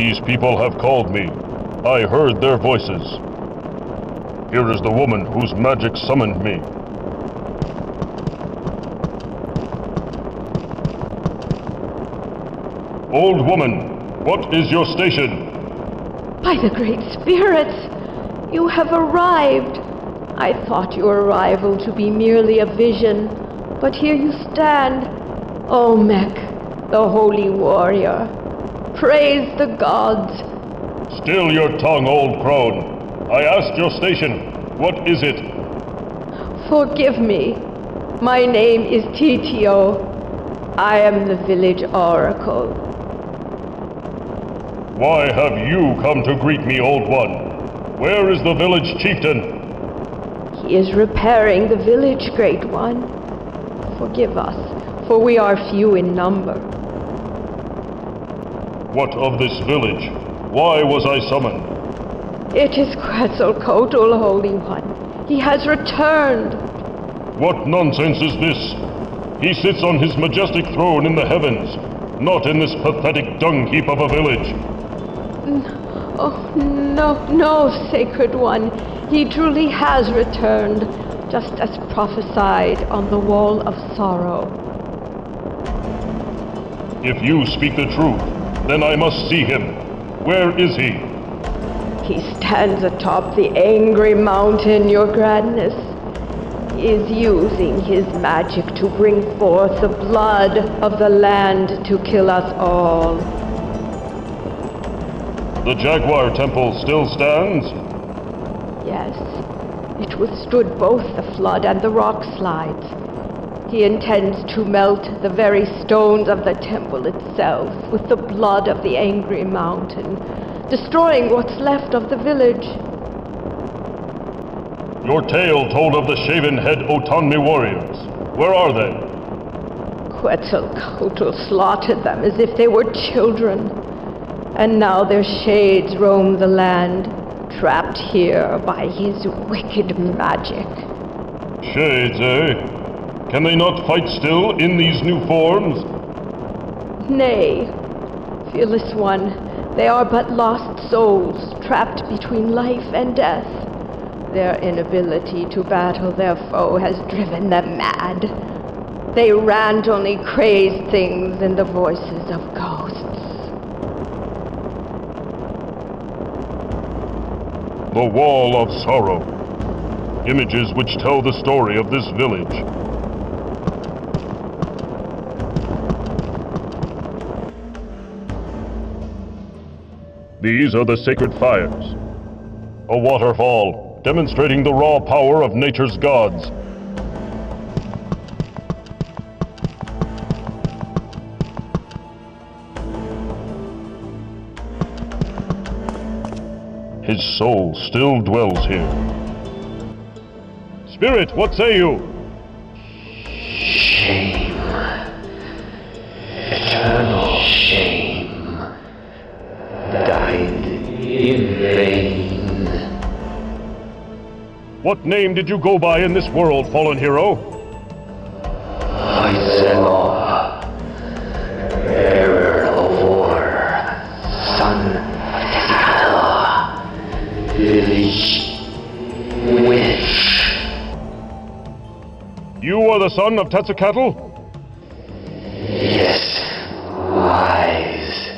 These people have called me. I heard their voices. Here is the woman whose magic summoned me. Old woman, what is your station? By the Great Spirits, you have arrived. I thought your arrival to be merely a vision, but here you stand, Olmec, the holy warrior. Praise the gods. Still your tongue, old crone. I asked your station. What is it? Forgive me. My name is Titio. I am the village oracle. Why have you come to greet me, old one? Where is the village chieftain? He is repairing the village, great one. Forgive us, for we are few in number. What of this village? Why was I summoned? It is Quetzalcoatl, Holy One. He has returned. What nonsense is this? He sits on his majestic throne in the heavens, not in this pathetic dung heap of a village. No, Oh, no, no, Sacred One. He truly has returned, just as prophesied on the Wall of Sorrow. If you speak the truth, then I must see him. Where is he? He stands atop the angry mountain, your grandness. He is using his magic to bring forth the blood of the land to kill us all. The Jaguar Temple still stands? Yes, it withstood both the flood and the rock slides. He intends to melt the very stones of the temple itself with the blood of the angry mountain, destroying what's left of the village. Your tale told of the shaven head Otanmi warriors. Where are they? Quetzalcoatl slaughtered them as if they were children. And now their shades roam the land, trapped here by his wicked magic. Shades, eh? Can they not fight still in these new forms? Nay, fearless one, they are but lost souls trapped between life and death. Their inability to battle their foe has driven them mad. They rant only crazed things in the voices of ghosts. The Wall of Sorrow. Images which tell the story of this village. These are the sacred fires. A waterfall, demonstrating the raw power of nature's gods. His soul still dwells here. Spirit, what say you? Shame. Eternal shame. What name did you go by in this world, fallen hero? Oizelor. Oh, bearer of war. Son of Tezcatlipoca. Village witch. You are the son of Tetzalcoatl? Yes, wise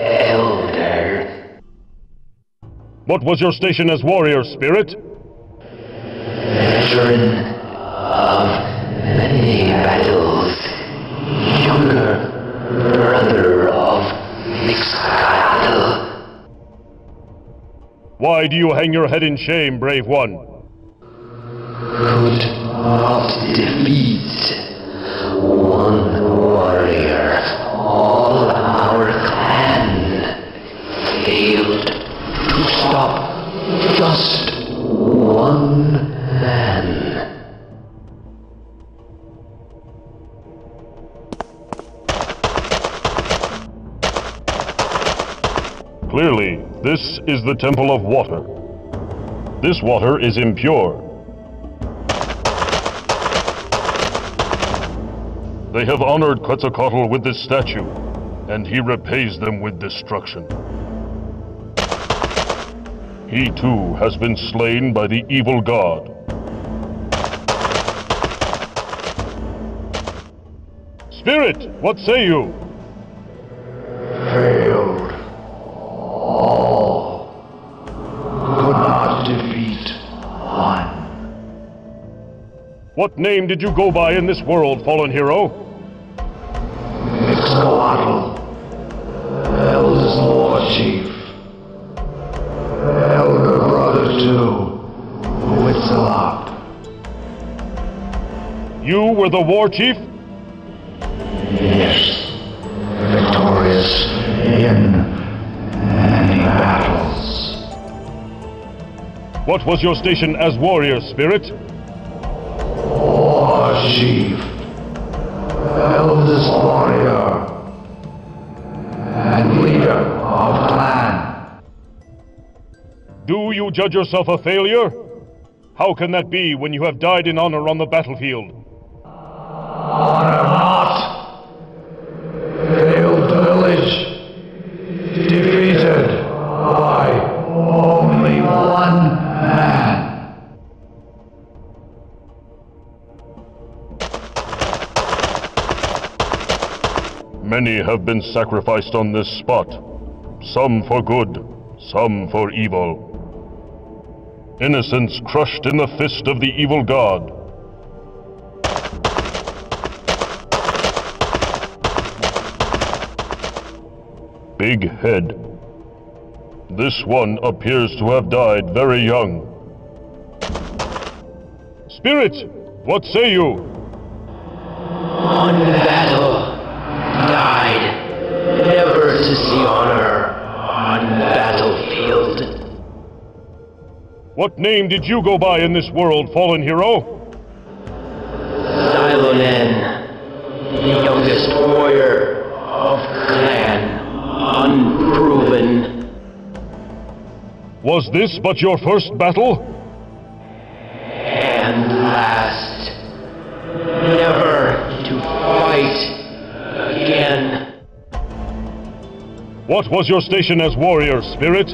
elder. What was your station as warrior, spirit? Veteran of many battles, younger brother of Mixcoatl. Why do you hang your head in shame, brave one? Could not defeat one warrior. All our clan failed to stop just one Clearly, this is the Temple of Water. This water is impure. They have honored Quetzalcoatl with this statue. and he repays them with destruction. He too has been slain by the evil god. Spirit, what say you? What name did you go by in this world, fallen hero? Mixcoatl, eldest war chief, elder brother to Witzelop. You were the war chief? Yes, victorious in many battles. What was your station as warrior, Spirit? War chief, eldest warrior, and leader of clan. Do you judge yourself a failure? How can that be when you have died in honor on the battlefield? Honor have been sacrificed on this spot. Some for good, some for evil. Innocents crushed in the fist of the evil god. Big head. This one appears to have died very young. Spirit, what say you? One battle died, never to see honor on battlefield. What name did you go by in this world, fallen hero? Silonen, the youngest warrior of clan, unproven. Was this but your first battle? and last. Never to fight again. What was your station as warrior, Spirit?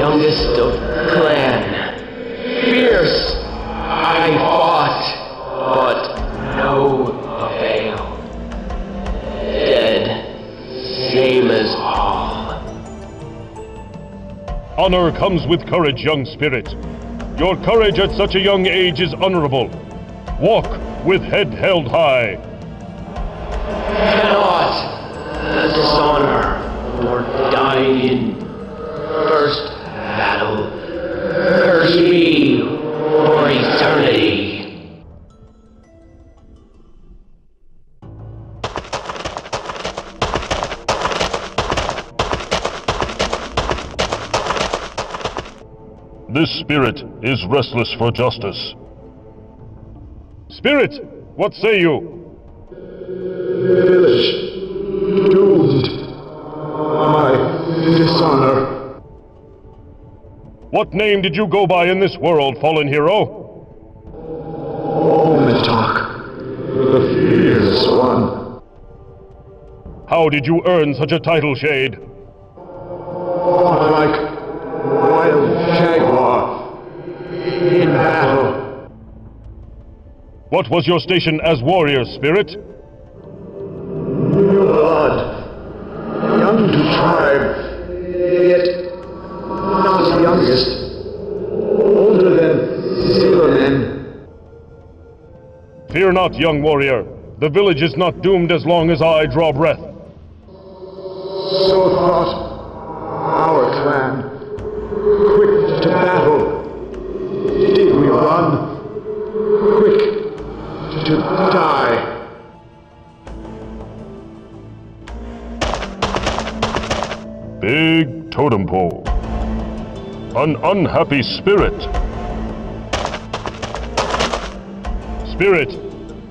Youngest of clan. Fierce. I fought, but no avail. Dead. Same as all. Honor comes with courage, young Spirit. Your courage at such a young age is honorable. Walk with head held high. Cannot dishonor or dying in first battle. Curse me for eternity. This spirit is restless for justice. Spirit, what say you? What name did you go by in this world, fallen hero? Omitok, the fierce one. How did you earn such a title, Shade? Fought like wild jaguar in battle. What was your station as warrior, Spirit? Fear not, young warrior. The village is not doomed as long as I draw breath. So thought our clan. Quick to battle, did we run? Quick to die. Big totem pole. An unhappy spirit. Spirit,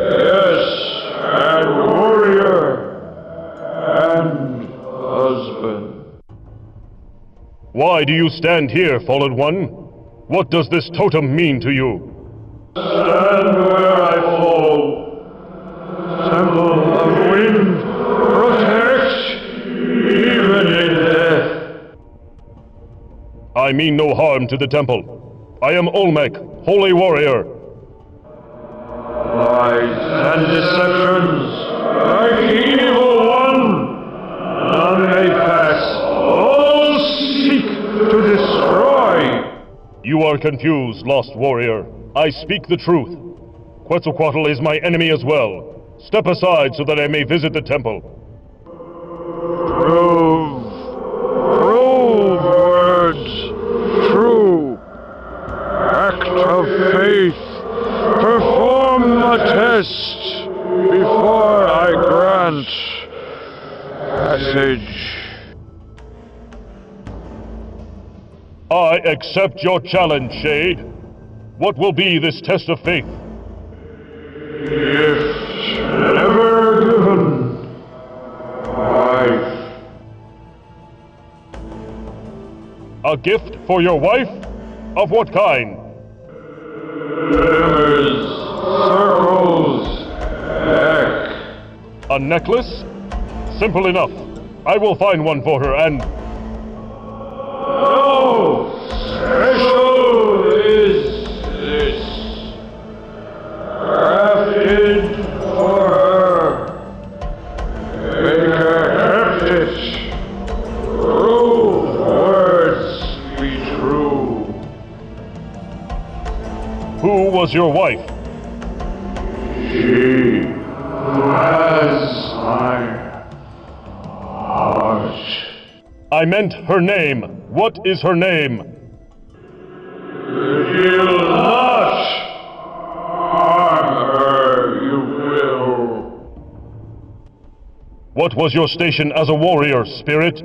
Yes, and warrior, and husband. Why do you stand here, Fallen One? What does this totem mean to you? Stand where I fall. Temple of wind protects even in death. I mean no harm to the temple. I am Olmec, holy warrior. Lies and deceptions, like evil one, none may pass. All seek to destroy. You are confused, lost warrior. I speak the truth. Quetzalcoatl is my enemy as well. Step aside so that I may visit the temple. Accept your challenge, Shade. What will be this test of faith? Gift never given. Life. A gift for your wife? Of what kind? Glimmers, circles, back. A necklace? Simple enough. I will find one for her and. Was your wife? She my heart. I meant her name. What is her name? You'll not harm her, you will. What was your station as a warrior, spirit?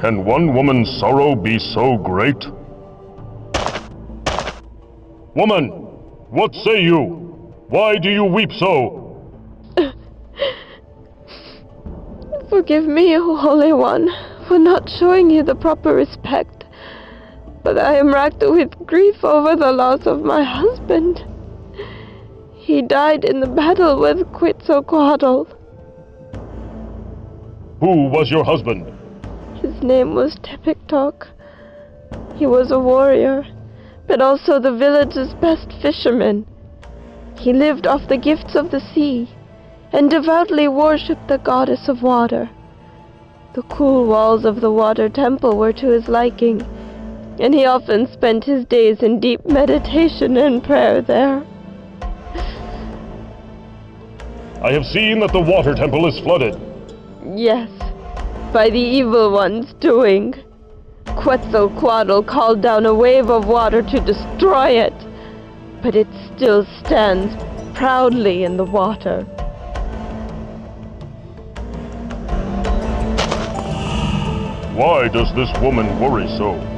Can one woman's sorrow be so great? Woman, what say you? Why do you weep so? Forgive me, O Holy One, for not showing you the proper respect. But I am racked with grief over the loss of my husband. He died in the battle with Quetzalcoatl. Who was your husband? His name was Tepiktok. He was a warrior, but also the village's best fisherman. He lived off the gifts of the sea and devoutly worshipped the goddess of water. The cool walls of the water temple were to his liking, and he often spent his days in deep meditation and prayer there. I have seen that the water temple is flooded. Yes, by the evil one's doing. Quetzalcoatl called down a wave of water to destroy it, but it still stands proudly in the water. Why does this woman worry so?